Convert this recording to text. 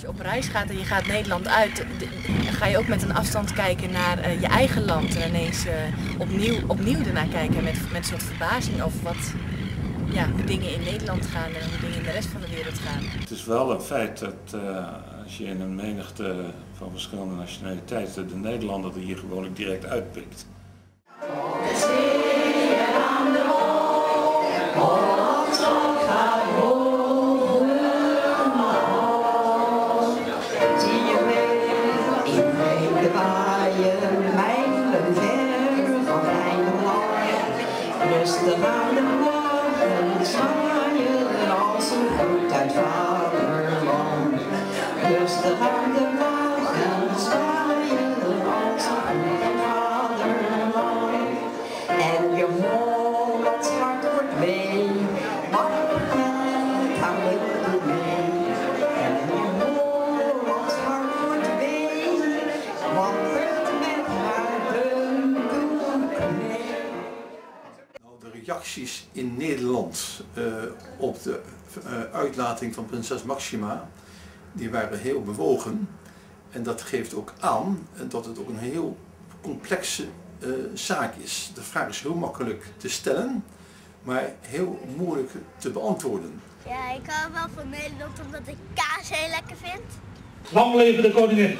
je op reis gaat en je gaat Nederland uit, ga je ook met een afstand kijken naar eh, je eigen land. En ineens uh, opnieuw, opnieuw ernaar kijken met, met een soort verbazing over wat, ja, hoe dingen in Nederland gaan en hoe dingen in de rest van de wereld gaan. Het is wel een feit dat uh, als je in een menigte van verschillende nationaliteiten de Nederlander er hier gewoon direct uitpikt. Rustig aan de morgen zwaaien als een groet uit vaderland. Rustig aan de morgen De reacties in Nederland uh, op de uh, uitlating van prinses Maxima, die waren heel bewogen. En dat geeft ook aan dat het ook een heel complexe uh, zaak is. De vraag is heel makkelijk te stellen, maar heel moeilijk te beantwoorden. Ja, ik hou wel van Nederland omdat ik kaas heel lekker vind. Lang leven de koningin!